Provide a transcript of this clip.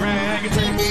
rag. Take me